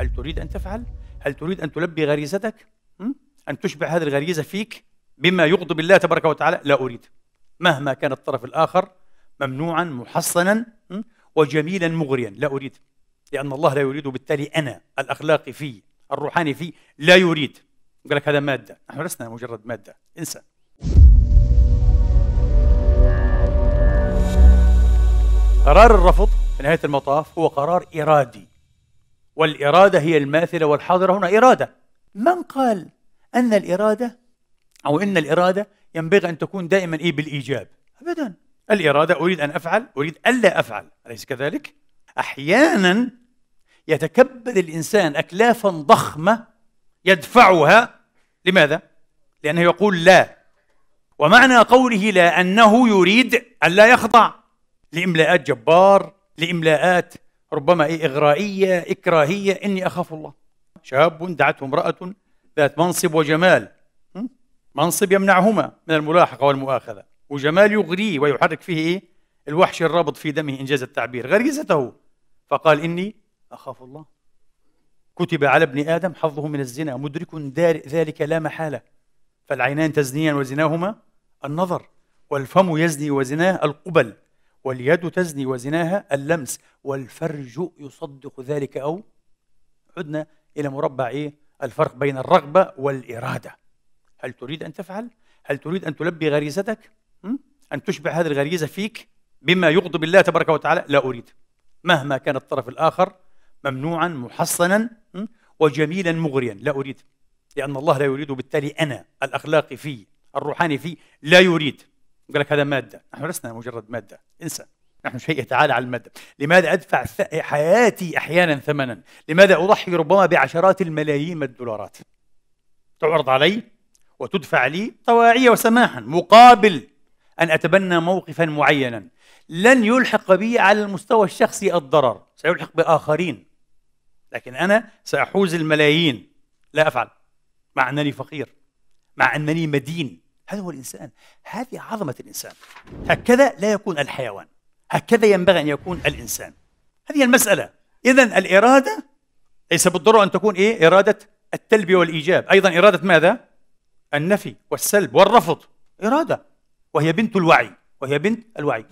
هل تريد أن تفعل؟ هل تريد أن تلبي غريزتك؟ أن تشبع هذه الغريزة فيك بما يغضب الله تبارك وتعالى؟ لا أريد. مهما كان الطرف الآخر ممنوعا محصنا? وجميلا مغريا. لا أريد. لأن الله لا يريد بالتالي أنا الأخلاقي فيه الروحاني فيه لا يريد. قال لك هذا مادة. نحن لسنا مجرد مادة. انسى قرار الرفض في نهاية المطاف هو قرار إرادي. والإرادة هي الماثلة والحاضرة هنا. إرادة. من قال أن الإرادة أو أن الإرادة ينبغي أن تكون دائما إيه بالإيجاب؟ أبدا. الإرادة أريد أن أفعل أريد ألا أفعل. أليس كذلك؟ أحيانا يتكبد الإنسان أكلافا ضخمة يدفعها. لماذا؟ لأنه يقول لا. ومعنى قوله لا أنه يريد أن لا يخضع. لإملاءات جبار لإملاءات ربما إيه إغرائية إكراهية إني أخاف الله. شاب دعته امرأة ذات منصب وجمال منصب يمنعهما من الملاحقة والمؤاخذة وجمال يغريه ويحرك فيه إيه؟ الوحش الرابط في دمه إنجاز التعبير غريزته. فقال إني أخاف الله. كتب على ابن آدم حظه من الزنا مدرك ذلك لا محالة. فالعينان تزنيان وزناهما النظر والفم يزني وزناه القبل. واليد تزني وزناها اللمس والفرج يصدق ذلك أو عدنا إلى مربع إيه؟ الفرق بين الرغبة والإرادة هل تريد أن تفعل؟ هل تريد أن تلبي غريزتك؟ أن تشبع هذه الغريزة فيك بما يغضب الله تبارك وتعالى؟ لا أريد مهما كان الطرف الآخر ممنوعا محصنا وجميلا مغريا لا أريد لأن الله لا يريد بالتالي أنا الأخلاقي فيه الروحاني فيه لا يريد يقول لك هذا مادة. نحن لسنا مجرد مادة. انسى نحن شيء يتعالى على المادة. لماذا أدفع حياتي أحيانا ثمنا؟ لماذا أضحي ربما بعشرات الملايين من الدولارات؟ تعرض علي وتدفع لي طواعية وسماحا. مقابل أن أتبنى موقفا معينا. لن يلحق بي على المستوى الشخصي الضرر. سيلحق بآخرين. لكن أنا سأحوز الملايين. لا أفعل. مع أنني فقير. مع أنني مدين. هذا هو الإنسان. هذه عظمة الإنسان. هكذا لا يكون الحيوان. هكذا ينبغي أن يكون الإنسان. هذه المسألة. إذا الإرادة ليس بالضرورة أن تكون إيه؟ إرادة التلبية والإيجاب. أيضا إرادة ماذا؟ النفي والسلب والرفض. إرادة. وهي بنت الوعي. وهي بنت الوعي.